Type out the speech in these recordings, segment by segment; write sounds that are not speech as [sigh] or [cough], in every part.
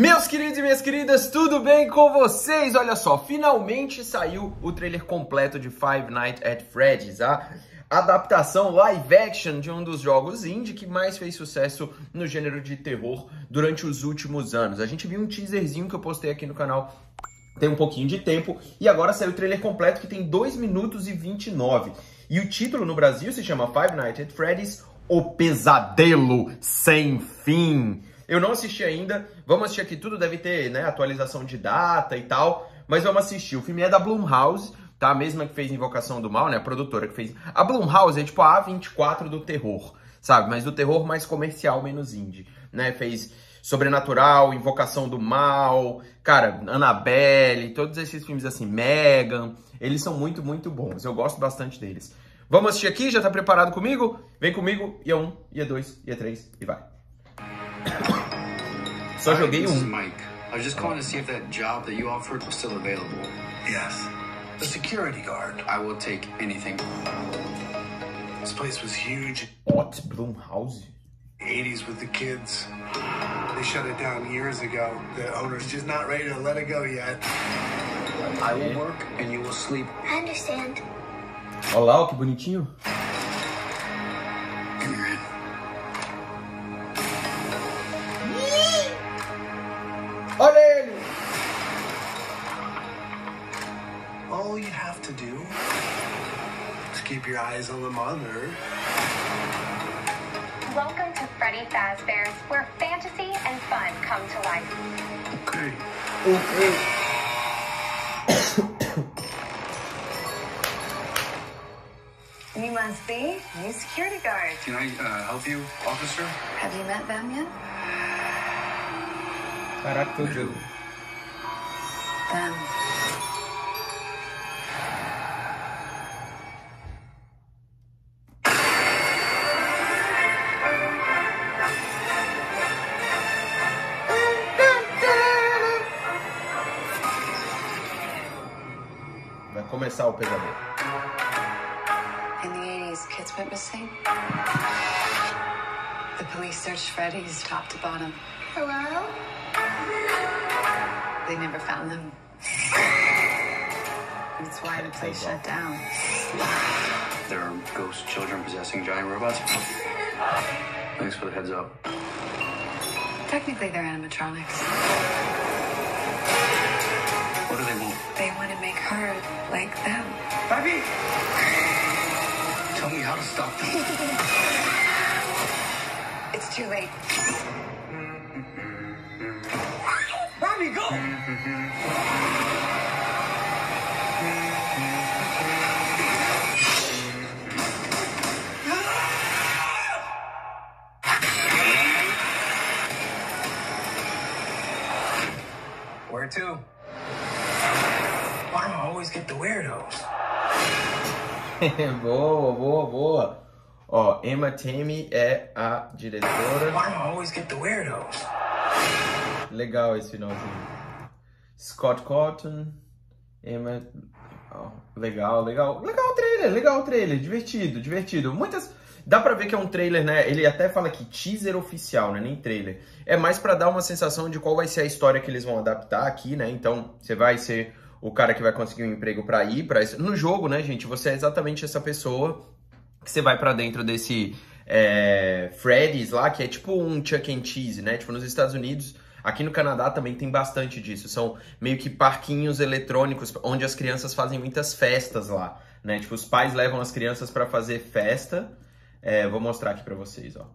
Meus queridos e minhas queridas, tudo bem com vocês? Olha só, finalmente saiu o trailer completo de Five Nights at Freddy's, a adaptação live action de um dos jogos indie que mais fez sucesso no gênero de terror durante os últimos anos. A gente viu um teaserzinho que eu postei aqui no canal tem um pouquinho de tempo e agora saiu o trailer completo que tem 2 minutos e 29. E o título no Brasil se chama Five Nights at Freddy's, O Pesadelo Sem Fim. Eu não assisti ainda, vamos assistir aqui, tudo deve ter, né, atualização de data e tal, mas vamos assistir. O filme é da Blumhouse, tá? A mesma que fez Invocação do Mal, né, a produtora que fez. A Blumhouse é tipo a A24 do terror, sabe? Mas do terror mais comercial, menos indie, né? Fez Sobrenatural, Invocação do Mal, cara, Annabelle, todos esses filmes assim, Megan, eles são muito, muito bons. Eu gosto bastante deles. Vamos assistir aqui? Já tá preparado comigo? Vem comigo, e é um, e é dois, e é três, e vai. Só joguei This is um. Mike. I was just calling to see if that job that you offered was still available. Yes. The security guard. I will take anything. This place was huge. Ott Blumhouse? 80s with the kids. They shut it down years ago. The owner's just not ready to let it go yet. I will work and you will sleep. I understand. Olha lá, que bonitinho. Keep your eyes on the monitor. Welcome to Freddy Fazbear's, where fantasy and fun come to life. Okay. [coughs] You must be new security guard. Can I uh, help you, officer? Have you met them yet? Caraca, tô. Them. Começar o pesadelo. In the 80s, kids went missing. The police searched Freddy's top to bottom. Hello? They never found them. That's why the place shut down. There are ghost children possessing giant robots. Thanks for the heads up. Technically, they're animatronics. What do they want? They want to like them. Bobby! Tell me how to stop them. [laughs] It's too late. Why do I always get the weirdos? [laughs] boa, boa, boa. Ó, Emma Tammy é a diretora. Why do I always get the weirdos? Legal esse finalzinho. Scott Cotton, Emma. ó, legal, legal. Legal o trailer, legal o trailer. Divertido, divertido. Muitas. Dá pra ver que é um trailer, né? Ele até fala que teaser oficial, né? Nem trailer. É mais pra dar uma sensação de qual vai ser a história que eles vão adaptar aqui, né? Então, você vai ser o cara que vai conseguir um emprego pra ir para no jogo, né, gente? Você é exatamente essa pessoa que você vai pra dentro desse é, Freddy's lá, que é tipo um Chuck and Cheese, né? Tipo, nos Estados Unidos, aqui no Canadá também tem bastante disso. São meio que parquinhos eletrônicos, onde as crianças fazem muitas festas lá, né? Tipo, os pais levam as crianças pra fazer festa. É, vou mostrar aqui pra vocês, ó.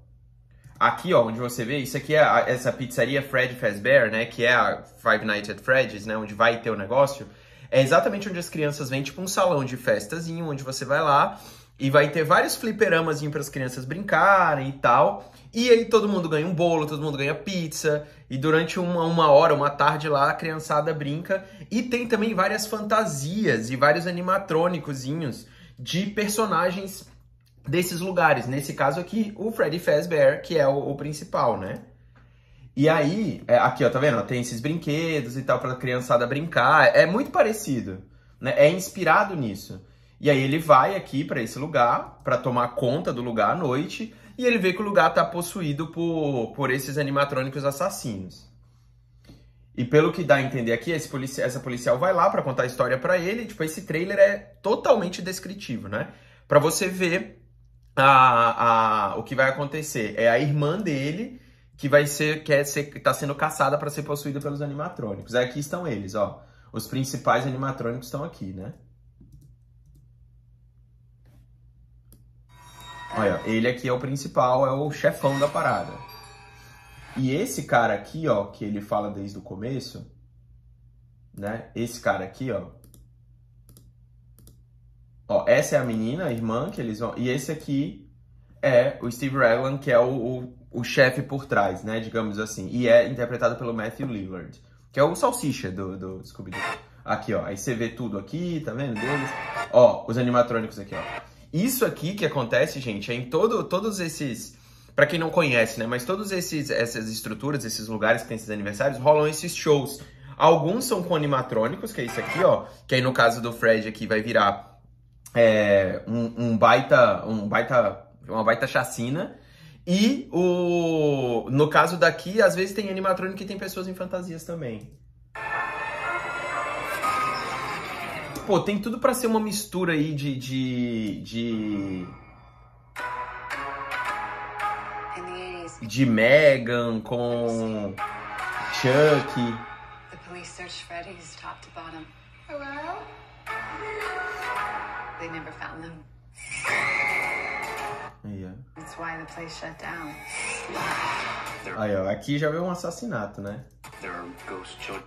Aqui, ó, onde você vê, isso aqui é a- essa pizzaria Fred Fazbear, né? Que é a Five Nights at Freddy's, né? Onde vai ter o negócio. É exatamente onde as crianças vêm, tipo um salão de festazinho, onde você vai lá e vai ter vários fliperamas para as crianças brincarem e tal. E aí todo mundo ganha um bolo, todo mundo ganha pizza. E durante uma, uma hora, uma tarde lá, a criançada brinca. E tem também várias fantasias e vários animatrônicozinhos de personagens desses lugares. Nesse caso aqui, o Freddy Fazbear, que é o, o principal, né? E aí, é, aqui ó, tá vendo? Tem esses brinquedos e tal pra criançada brincar. É muito parecido, né? É inspirado nisso. E aí ele vai aqui pra esse lugar, pra tomar conta do lugar à noite, e ele vê que o lugar tá possuído por, por esses animatrônicos assassinos. E pelo que dá a entender aqui, esse polici essa policial vai lá para contar a história para ele. Tipo, esse trailer é totalmente descritivo, né? Para você ver a, a, o que vai acontecer. É a irmã dele que vai ser, quer ser, tá sendo caçada para ser possuída pelos animatrônicos. Aqui estão eles, ó. Os principais animatrônicos estão aqui, né? Olha, ele aqui é o principal, é o chefão da parada. E esse cara aqui, ó, que ele fala desde o começo, né? Esse cara aqui, ó. Ó, essa é a menina, a irmã, que eles vão. E esse aqui é o Steve Raglan, que é o, o, o chefe por trás, né? Digamos assim. E é interpretado pelo Matthew Lillard, que é o salsicha do, do Scooby-Doo. Aqui, ó. Aí você vê tudo aqui, tá vendo deles? Ó, os animatrônicos aqui, ó. Isso aqui que acontece, gente, é em todo, todos esses para quem não conhece, né? Mas esses essas estruturas, esses lugares que tem esses aniversários, rolam esses shows. Alguns são com animatrônicos, que é isso aqui, ó. Que aí no caso do Fred aqui vai virar é, um, um, baita, um baita, uma baita chacina. E o no caso daqui, às vezes tem animatrônico que tem pessoas em fantasias também. Pô, tem tudo para ser uma mistura aí de, de, de de Megan com Chuck. The police searched Freddy's top to bottom. Hello? They never found them. Aí, ó. That's why the place shut down. Aí, ó. Aqui já veio um assassinato, né? There are ghost children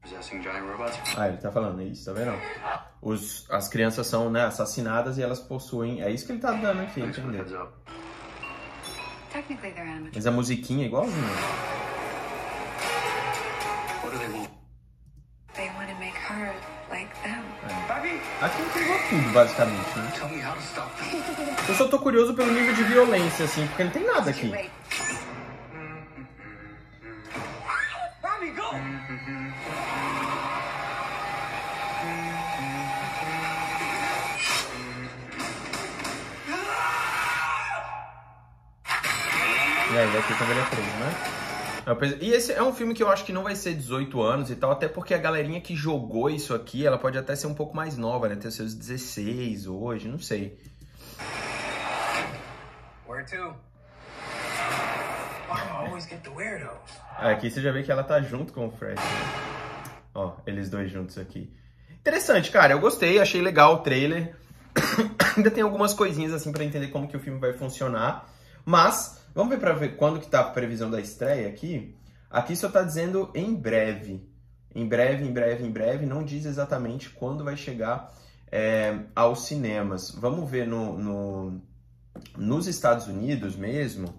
possessing giant robots. Ah, ele tá falando isso, tá vendo? Os, as crianças são né, assassinadas e elas possuem. É isso que ele tá dando aqui, entendeu? Mas a musiquinha é igualzinha. Tudo, basicamente, né? Eu só tô curioso pelo nível de violência, assim, porque não tem nada aqui. E aí, aqui ele é preso, né? Pense- E esse é um filme que eu acho que não vai ser 18 anos e tal, até porque a galerinha que jogou isso aqui, ela pode até ser um pouco mais nova, né? Ter seus 16 hoje, não sei. Where to? I always get the weirdos. Ah, Aqui você já vê que ela tá junto com o Fred. né? Ó, eles dois juntos aqui. Interessante, cara. Eu gostei, achei legal o trailer. [coughs] Ainda tem algumas coisinhas assim pra entender como que o filme vai funcionar. Mas, vamos ver pra ver quando que tá a previsão da estreia aqui. Aqui só tá dizendo em breve. Em breve, em breve, em breve. Não diz exatamente quando vai chegar é, aos cinemas. Vamos ver no, no- nos Estados Unidos mesmo.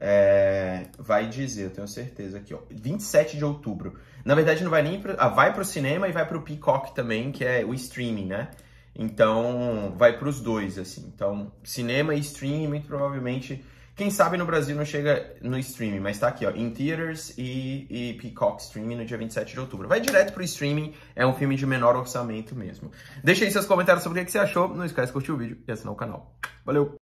É, vai dizer, eu tenho certeza aqui, ó, 27 de outubro. Na verdade, não vai nem pro, ah, vai pro cinema e vai pro Peacock também, que é o streaming, né? Então, vai pros dois, assim. Então, cinema e streaming, muito provavelmente. Quem sabe no Brasil não chega no streaming, mas tá aqui, ó, in theaters e, e Peacock streaming no dia 27 de outubro. Vai direto pro streaming, é um filme de menor orçamento mesmo. Deixa aí seus comentários sobre o que você achou, não esquece de curtir o vídeo e assinar o canal. Valeu!